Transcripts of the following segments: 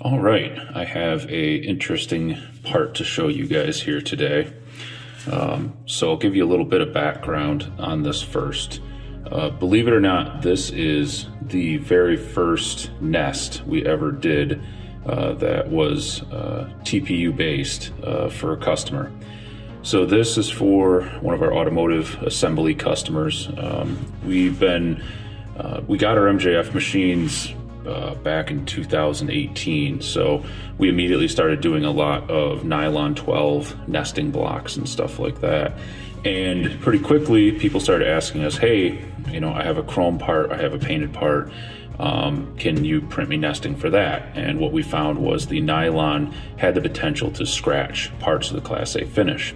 All right, I have a interesting part to show you guys here today. Um, so I'll give you a little bit of background on this first. Uh, believe it or not, this is the very first nest we ever did uh, that was uh, TPU based uh, for a customer. So this is for one of our automotive assembly customers. Um, we've been, uh, we got our MJF machines uh, back in 2018. So we immediately started doing a lot of nylon 12 nesting blocks and stuff like that. And pretty quickly, people started asking us, hey, you know, I have a chrome part, I have a painted part. Um, can you print me nesting for that? And what we found was the nylon had the potential to scratch parts of the Class A finish.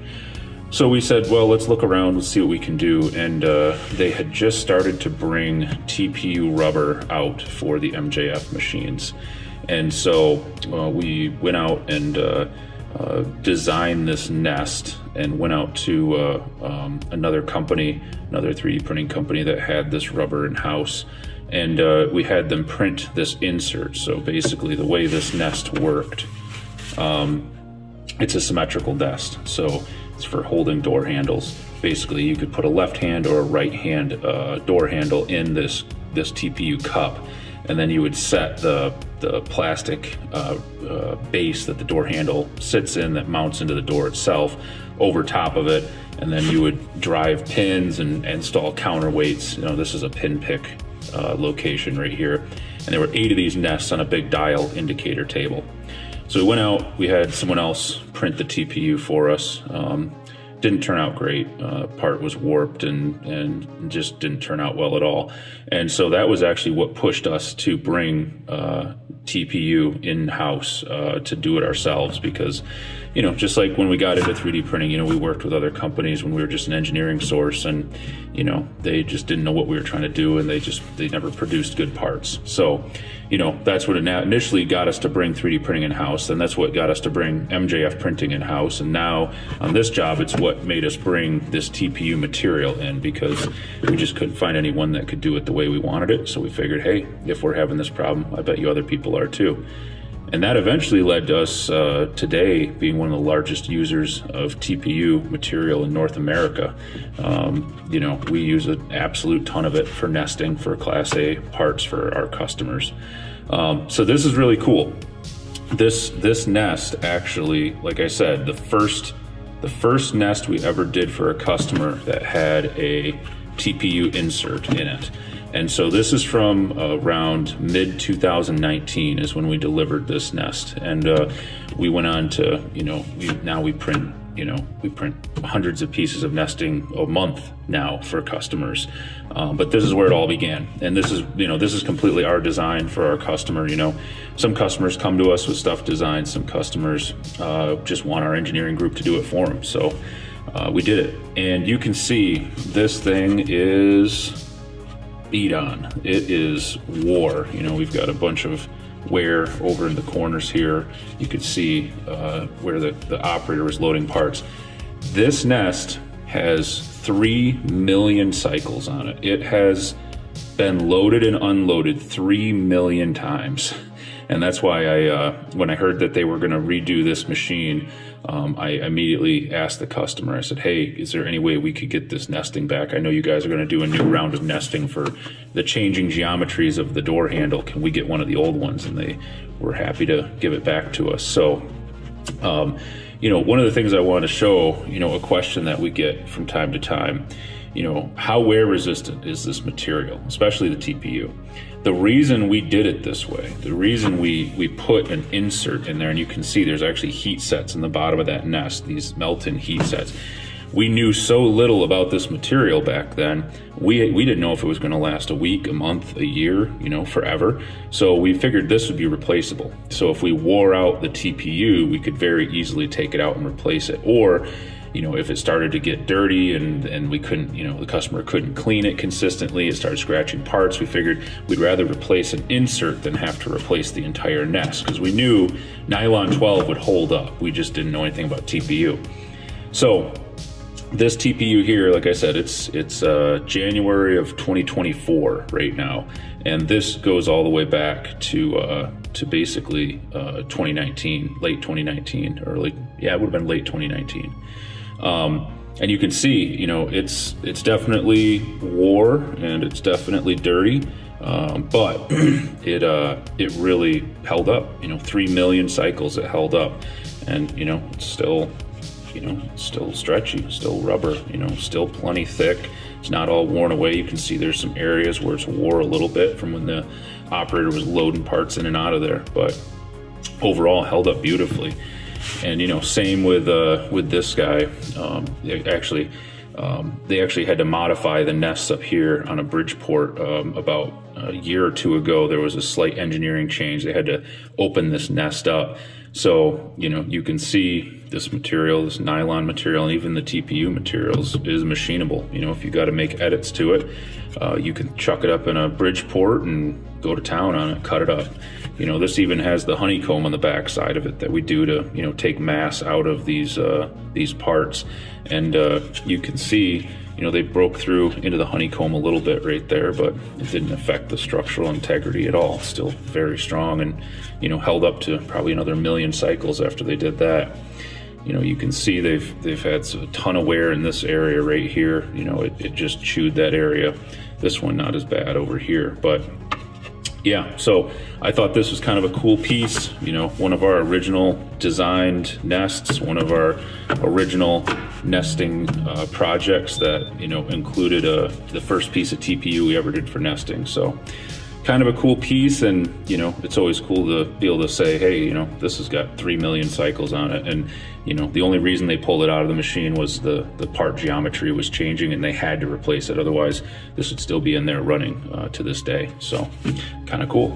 So we said, well, let's look around, let's see what we can do. And uh, they had just started to bring TPU rubber out for the MJF machines. And so uh, we went out and uh, uh designed this nest and went out to uh, um, another company, another 3D printing company that had this rubber in house. And uh, we had them print this insert. So basically, the way this nest worked, um, it's a symmetrical nest. So it's for holding door handles. Basically, you could put a left hand or a right hand uh, door handle in this this TPU cup, and then you would set the the plastic uh, uh, base that the door handle sits in that mounts into the door itself over top of it, and then you would drive pins and, and install counterweights. You know, this is a pin pick uh, location right here, and there were eight of these nests on a big dial indicator table. So we went out, we had someone else print the TPU for us. Um, didn't turn out great. Uh, part was warped and and just didn't turn out well at all. And so that was actually what pushed us to bring uh, TPU in house uh, to do it ourselves because, you know, just like when we got into 3D printing, you know, we worked with other companies when we were just an engineering source, and you know, they just didn't know what we were trying to do, and they just they never produced good parts. So, you know, that's what initially got us to bring 3D printing in house, and that's what got us to bring MJF printing in house, and now on this job, it's what made us bring this TPU material in because we just couldn't find anyone that could do it the way we wanted it. So we figured, hey, if we're having this problem, I bet you other people are too. And that eventually led to us uh, today being one of the largest users of TPU material in North America. Um, you know, we use an absolute ton of it for nesting for Class A parts for our customers. Um, so this is really cool. This this nest actually, like I said, the first the first nest we ever did for a customer that had a TPU insert in it. And so this is from uh, around mid 2019 is when we delivered this nest, and uh, we went on to you know we, now we print you know we print hundreds of pieces of nesting a month now for customers. Um, but this is where it all began, and this is you know this is completely our design for our customer. You know, some customers come to us with stuff designed, some customers uh, just want our engineering group to do it for them. So. Uh, we did it, and you can see this thing is beat on. It is war. You know, we've got a bunch of wear over in the corners here. You can see uh, where the, the operator was loading parts. This nest has 3 million cycles on it. It has been loaded and unloaded 3 million times. And that's why I, uh, when I heard that they were going to redo this machine, um, I immediately asked the customer, I said, hey, is there any way we could get this nesting back? I know you guys are going to do a new round of nesting for the changing geometries of the door handle. Can we get one of the old ones? And they were happy to give it back to us. So, um, you know, one of the things I want to show, you know, a question that we get from time to time, you know, how wear resistant is this material, especially the TPU? The reason we did it this way, the reason we, we put an insert in there, and you can see there's actually heat sets in the bottom of that nest, these melt-in heat sets. We knew so little about this material back then. We, we didn't know if it was going to last a week, a month, a year, you know, forever. So we figured this would be replaceable. So if we wore out the TPU, we could very easily take it out and replace it. Or you know, if it started to get dirty and, and we couldn't, you know, the customer couldn't clean it consistently, it started scratching parts, we figured we'd rather replace an insert than have to replace the entire nest because we knew nylon 12 would hold up. We just didn't know anything about TPU. So this TPU here, like I said, it's it's uh, January of 2024 right now, and this goes all the way back to uh, to basically uh, 2019, late 2019, early, yeah, it would have been late 2019. Um, and you can see, you know, it's it's definitely war and it's definitely dirty, um, but it uh, it really held up. You know, three million cycles it held up, and you know, it's still, you know, still stretchy, still rubber. You know, still plenty thick. It's not all worn away. You can see there's some areas where it's wore a little bit from when the operator was loading parts in and out of there, but overall held up beautifully. And you know, same with uh, with this guy. Um, actually, um, they actually had to modify the nests up here on a Bridgeport um, about a year or two ago. There was a slight engineering change. They had to open this nest up. So you know, you can see this material, this nylon material, and even the TPU materials is machinable. You know, if you got to make edits to it, uh, you can chuck it up in a Bridgeport and go to town on it, cut it up. You know, this even has the honeycomb on the back side of it that we do to, you know, take mass out of these uh, these parts. And uh, you can see, you know, they broke through into the honeycomb a little bit right there, but it didn't affect the structural integrity at all. Still very strong and, you know, held up to probably another million cycles after they did that you know, you can see they've they've had a ton of wear in this area right here. You know, it, it just chewed that area. This one not as bad over here, but yeah, so I thought this was kind of a cool piece, you know, one of our original designed nests, one of our original nesting uh, projects that, you know, included uh, the first piece of TPU we ever did for nesting. So kind of a cool piece and you know it's always cool to be able to say hey you know this has got three million cycles on it. And you know the only reason they pulled it out of the machine was the the part geometry was changing and they had to replace it. Otherwise this would still be in there running uh, to this day. So kind of cool